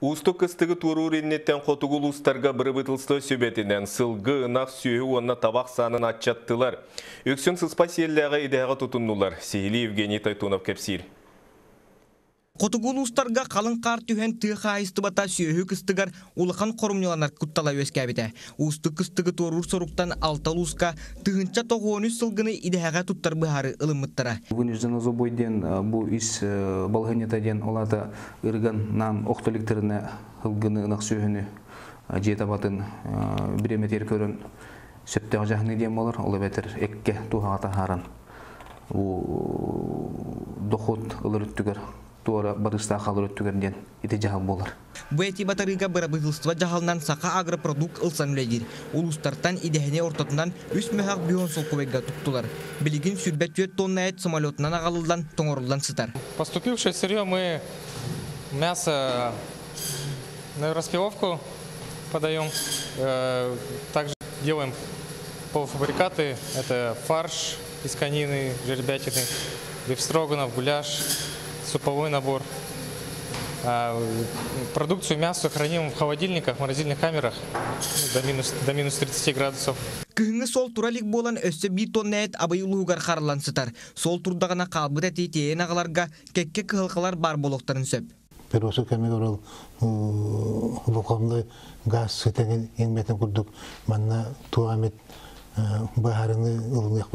Усту кыстыгы турур иннеттен қотугул устарга бұрыбытылсты сөбетінен сылғы ынақ сүйі онна табақ санын атчаттылар. Өксін сыспа селләға идеға тұтыннулар. Сейлі Евгений Тайтунов кәпсир. Котугул устарга қалың қар түйен тыға айыстыбата сүйөһү кыстыгар улахан корумняланар куттала өскәбите. Усты кыстыгы торур соруктан алтал уска тыгынча тоғуону сылгыны идеһәгә туттар быһары ылыммыттара. Вынужден озобойден бу ис балганетаден олата ырган нам охтоликтеріне хылгыны ынак сүйөһүнү жетабатын биреметер көрөн сөптеға жағны дем болар, олы бәтір экке тухағата харан. Бу доход ылыр үттігер туора барыста халыр жахал болар. Бу эти батарыга барабытылства жахалнан сака агропродукт ылсан үледир. Улустартан идехне ортотунан үс мехак бион солкубега туктулар. Билигин сүрбет түйет тонна эт самолетынан агалылдан тоңорулдан сытар. Поступившее сырье мы мясо на распиловку подаем. Э, также делаем полуфабрикаты. Это фарш из конины, жеребятины, бифстроганов, гуляш, суповой набор. А продукцию мясо храним в холодильниках, в морозильных камерах до минус, до минус 30 градусов. Кыһыңы сол туралик болан өссө би тонна эт абай улуугар харылансытар. Сол турдагана калбыт эти тейен агаларга кекке кыһылкалар бар болохтарын сөп. Перосу кәмек орал вулканды газ сытеген еңбетін күрдік. Манна туамет баарыны ылынык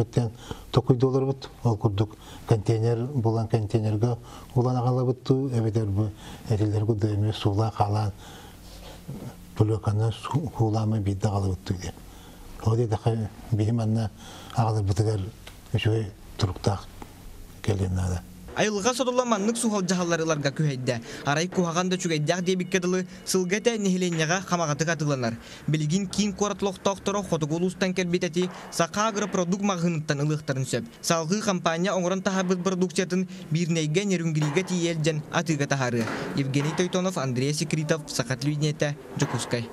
токуй доллар бут. Ол курдук контейнер булан контейнерге улан агала бутту эбетер бу эрилер гудеме сула калан блокана сууламы бидде кала бутту ди. Оди даха бихим анна агала бутыгар үшөй туруктак келген ада Айылға содула маннык сухал жахалларыларга күхәйдә. Арай кухаганда чүгәйдәк дебиккедылы сылгәтә нехиленняга хамагаты катыланар. Билгин кин коратлох тохторо хотугулустан келбитәти сака агропродукт магыныттан ылыктарын сөп. Салгы компания оңрон тахабыт продукциятын бирнейге нерүнгириге тиелден атыга тахары. Евгений Тойтонов, Андрей Секритов, Сакат Люднета, Жокускай.